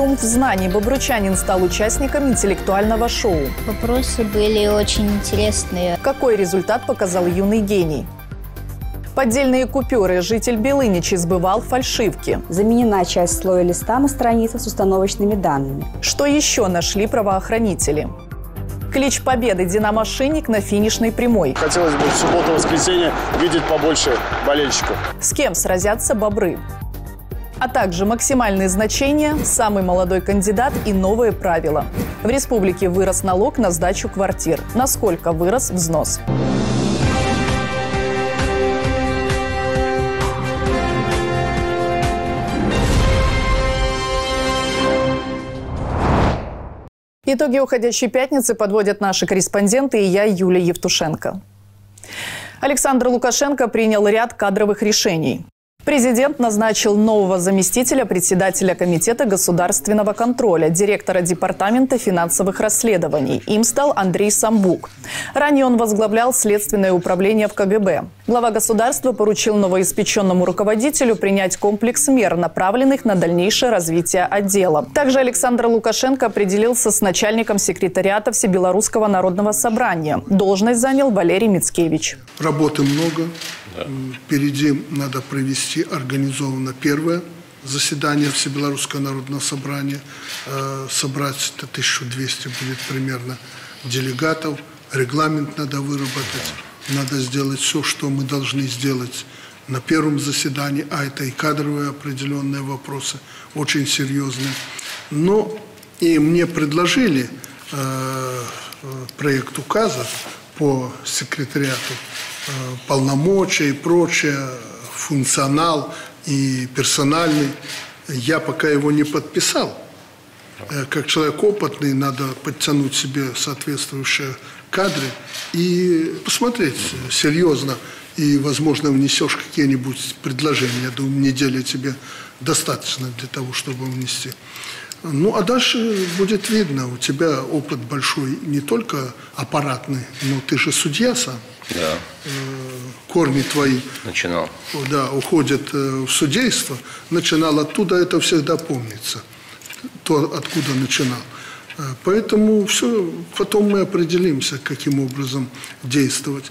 триумф знаний бобручанин стал участником интеллектуального шоу. Вопросы были очень интересные. Какой результат показал юный гений? Поддельные купюры житель Белыничи сбывал фальшивки. Заменена часть слоя листа на странице с установочными данными. Что еще нашли правоохранители? Клич победы «Динамошенник» на финишной прямой. Хотелось бы в субботу-воскресенье видеть побольше болельщиков. С кем сразятся бобры? А также максимальные значения, самый молодой кандидат и новые правила. В республике вырос налог на сдачу квартир. Насколько вырос взнос? Итоги уходящей пятницы подводят наши корреспонденты и я, Юлия Евтушенко. Александр Лукашенко принял ряд кадровых решений. Президент назначил нового заместителя председателя Комитета государственного контроля, директора Департамента финансовых расследований. Им стал Андрей Самбук. Ранее он возглавлял Следственное управление в КГБ. Глава государства поручил новоиспеченному руководителю принять комплекс мер, направленных на дальнейшее развитие отдела. Также Александр Лукашенко определился с начальником секретариата Всебелорусского народного собрания. Должность занял Валерий Мицкевич. Работы много. Впереди надо провести организованно первое заседание Всебелорусского народного собрания. Э, собрать 1200 будет примерно делегатов. Регламент надо выработать. Надо сделать все, что мы должны сделать на первом заседании, а это и кадровые определенные вопросы, очень серьезные. Но и мне предложили э, проект указа по секретариату Э, полномочия и прочее, функционал и персональный. Я пока его не подписал. Э, как человек опытный, надо подтянуть себе соответствующие кадры и посмотреть серьезно. И, возможно, внесешь какие-нибудь предложения. Я думаю, недели тебе достаточно для того, чтобы внести. Ну, а дальше будет видно. У тебя опыт большой не только аппаратный, но ты же судья сам. Да. Корни твои. Начинал. Да, уходят э, в судейство. Начинал оттуда, это всегда помнится. То, откуда начинал. Э, поэтому все, потом мы определимся, каким образом действовать.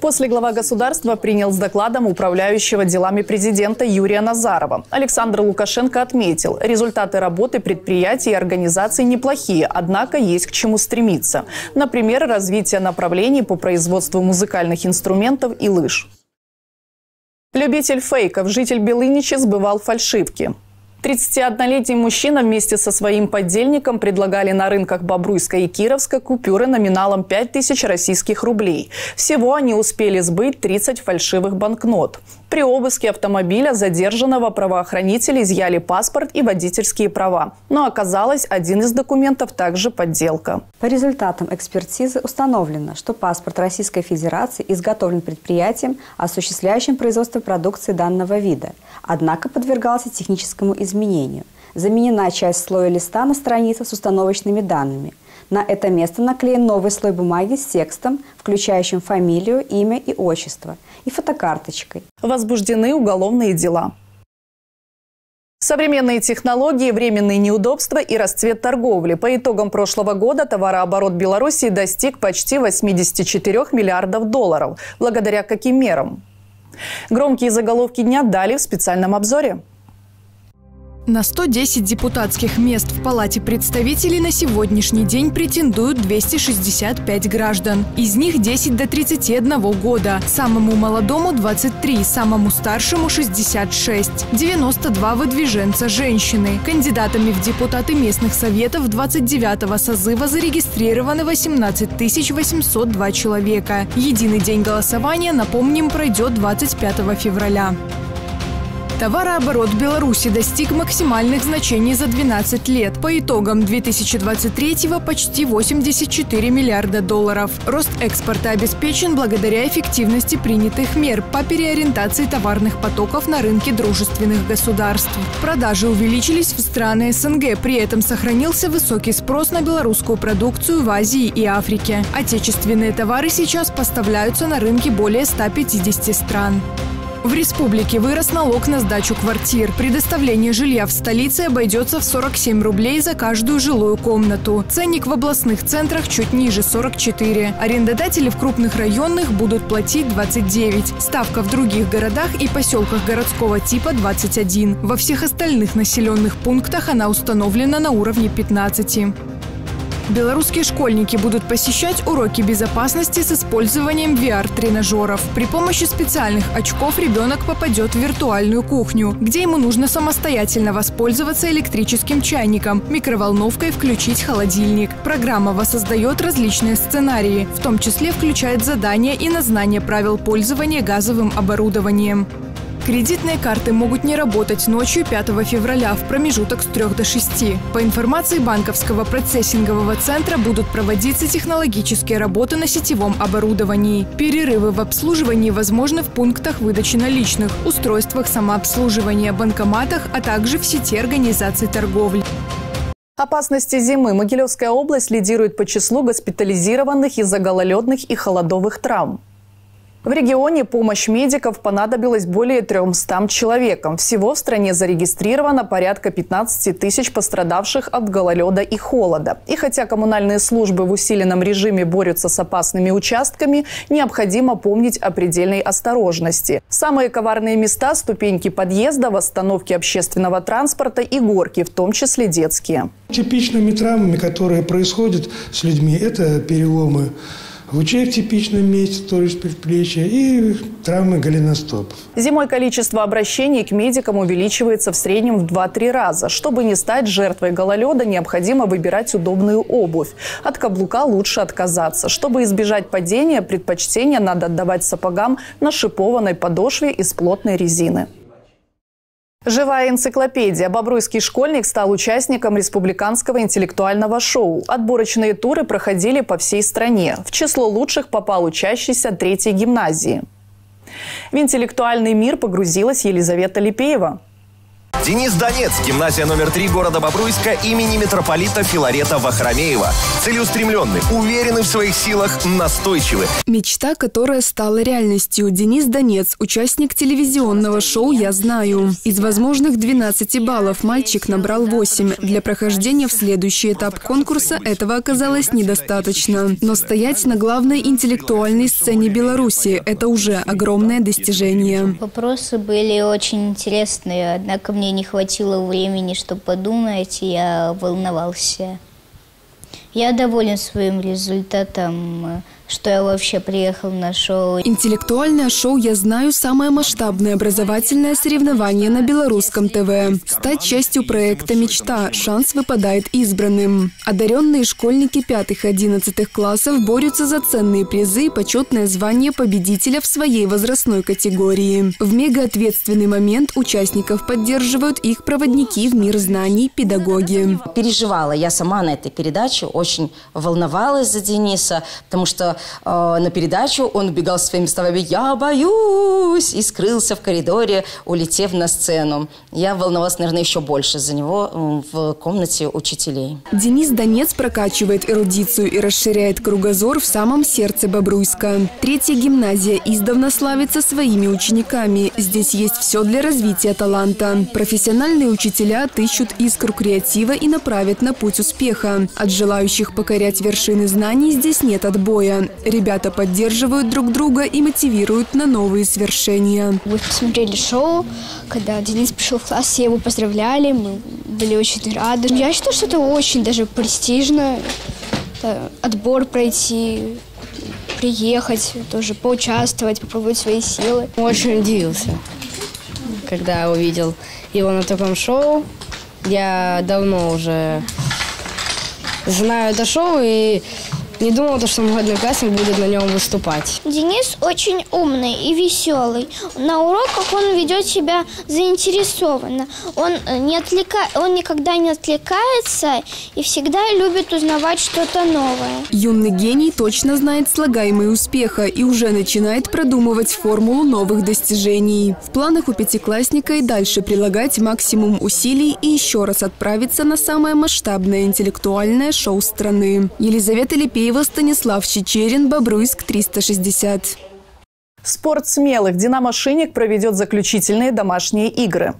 После глава государства принял с докладом управляющего делами президента Юрия Назарова. Александр Лукашенко отметил, результаты работы предприятий и организаций неплохие, однако есть к чему стремиться. Например, развитие направлений по производству музыкальных инструментов и лыж. Любитель фейков, житель Белыничи сбывал фальшивки. 31-летний мужчина вместе со своим подельником предлагали на рынках Бобруйска и Кировска купюры номиналом 5000 российских рублей. Всего они успели сбыть 30 фальшивых банкнот. При обыске автомобиля задержанного правоохранители изъяли паспорт и водительские права. Но оказалось, один из документов также подделка. По результатам экспертизы установлено, что паспорт Российской Федерации изготовлен предприятием, осуществляющим производство продукции данного вида, однако подвергался техническому изменению. Заменена часть слоя листа на странице с установочными данными – на это место наклеен новый слой бумаги с текстом, включающим фамилию, имя и отчество, и фотокарточкой. Возбуждены уголовные дела. Современные технологии, временные неудобства и расцвет торговли. По итогам прошлого года товарооборот Беларуси достиг почти 84 миллиардов долларов. Благодаря каким мерам? Громкие заголовки дня дали в специальном обзоре. На 110 депутатских мест в Палате представителей на сегодняшний день претендуют 265 граждан. Из них 10 до 31 года. Самому молодому 23, самому старшему 66. 92 выдвиженца женщины. Кандидатами в депутаты местных советов 29-го созыва зарегистрированы 18 802 человека. Единый день голосования, напомним, пройдет 25 февраля. Товарооборот Беларуси достиг максимальных значений за 12 лет. По итогам 2023-го почти 84 миллиарда долларов. Рост экспорта обеспечен благодаря эффективности принятых мер по переориентации товарных потоков на рынке дружественных государств. Продажи увеличились в страны СНГ, при этом сохранился высокий спрос на белорусскую продукцию в Азии и Африке. Отечественные товары сейчас поставляются на рынке более 150 стран. В республике вырос налог на сдачу квартир. Предоставление жилья в столице обойдется в 47 рублей за каждую жилую комнату. Ценник в областных центрах чуть ниже – 44. Арендодатели в крупных районных будут платить 29. Ставка в других городах и поселках городского типа – 21. Во всех остальных населенных пунктах она установлена на уровне 15. Белорусские школьники будут посещать уроки безопасности с использованием VR-тренажеров. При помощи специальных очков ребенок попадет в виртуальную кухню, где ему нужно самостоятельно воспользоваться электрическим чайником, микроволновкой включить холодильник. Программа воссоздает различные сценарии, в том числе включает задания и на знание правил пользования газовым оборудованием. Кредитные карты могут не работать ночью 5 февраля в промежуток с 3 до 6. По информации банковского процессингового центра будут проводиться технологические работы на сетевом оборудовании. Перерывы в обслуживании возможны в пунктах выдачи наличных, устройствах самообслуживания, банкоматах, а также в сети организаций торговли. Опасности зимы. Могилевская область лидирует по числу госпитализированных из-за гололедных и холодовых травм. В регионе помощь медиков понадобилась более 300 человекам. Всего в стране зарегистрировано порядка 15 тысяч пострадавших от гололеда и холода. И хотя коммунальные службы в усиленном режиме борются с опасными участками, необходимо помнить о предельной осторожности. Самые коварные места – ступеньки подъезда, восстановки общественного транспорта и горки, в том числе детские. Типичными травмами, которые происходят с людьми, это переломы лучей в типичном месте, то есть предплечья, и травмы голеностопов. Зимой количество обращений к медикам увеличивается в среднем в 2-3 раза. Чтобы не стать жертвой гололеда, необходимо выбирать удобную обувь. От каблука лучше отказаться. Чтобы избежать падения, предпочтение надо отдавать сапогам на шипованной подошве из плотной резины. Живая энциклопедия. Бобруйский школьник стал участником республиканского интеллектуального шоу. Отборочные туры проходили по всей стране. В число лучших попал учащийся третьей гимназии. В интеллектуальный мир погрузилась Елизавета Липеева. Денис Донец, гимназия номер три города Бобруйска имени митрополита Филарета Вахромеева. Целеустремленный, уверенный в своих силах, настойчивый. Мечта, которая стала реальностью. Денис Донец, участник телевизионного шоу «Я знаю». Из возможных 12 баллов мальчик набрал 8. Для прохождения в следующий этап конкурса этого оказалось недостаточно. Но стоять на главной интеллектуальной сцене Беларуси – это уже огромное достижение. Вопросы были очень интересные, однако мне не хватило времени, чтобы подумать, я волновался. Я доволен своим результатом что я вообще приехал на шоу. Интеллектуальное шоу «Я знаю» – самое масштабное образовательное соревнование на белорусском ТВ. Стать частью проекта «Мечта» – шанс выпадает избранным. Одаренные школьники пятых-одиннадцатых классов борются за ценные призы и почетное звание победителя в своей возрастной категории. В мегаответственный момент участников поддерживают их проводники в мир знаний – педагоги. Переживала я сама на этой передаче, очень волновалась за Дениса, потому что э, на передачу он убегал своими словами «Я боюсь!» и скрылся в коридоре, улетев на сцену. Я волновалась, наверное, еще больше за него в комнате учителей. Денис Донец прокачивает эрудицию и расширяет кругозор в самом сердце Бобруйска. Третья гимназия издавна славится своими учениками. Здесь есть все для развития таланта. Профессиональные учителя отыщут искру креатива и направят на путь успеха. От желающих покорять вершины знаний здесь нет отбоя. Ребята поддерживают друг друга и мотивируют на новые свершения. Мы посмотрели шоу, когда Денис пришел в класс, все его поздравляли, мы были очень рады. Я считаю, что это очень даже престижно. Это отбор пройти, приехать, тоже поучаствовать, попробовать свои силы. Очень удивился, когда увидел его на таком шоу. Я давно уже знаю это шоу, и не думала, что мой одноклассник будет на нем выступать. Денис очень умный и веселый. На уроках он ведет себя заинтересованно. Он, э, не отвлека... он никогда не отвлекается и всегда любит узнавать что-то новое. Юный гений точно знает слагаемые успеха и уже начинает продумывать формулу новых достижений. В планах у пятиклассника и дальше прилагать максимум усилий и еще раз отправиться на самое масштабное интеллектуальное шоу страны. Елизавета Лепеева Киева Станислав Чечерин, Бобруйск, 360. Спорт смелых. «Динамо Шинник» проведет заключительные домашние игры.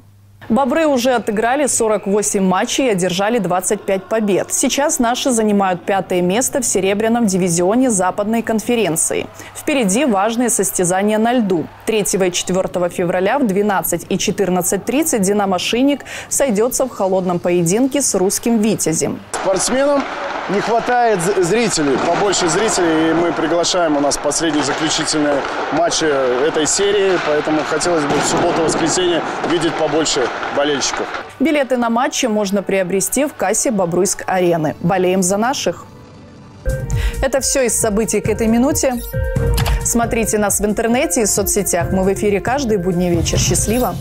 Бобры уже отыграли 48 матчей и одержали 25 побед. Сейчас наши занимают пятое место в серебряном дивизионе Западной конференции. Впереди важные состязания на льду. 3 и 4 февраля в 12 и 14.30 «Динамо Шинник» сойдется в холодном поединке с русским «Витязем». Спортсменам не хватает зрителей, побольше зрителей, и мы приглашаем у нас последние заключительные матчи этой серии, поэтому хотелось бы в субботу-воскресенье видеть побольше болельщиков. Билеты на матчи можно приобрести в кассе Бобруйск-арены. Болеем за наших! Это все из событий к этой минуте. Смотрите нас в интернете и соцсетях. Мы в эфире каждый будний вечер. Счастливо!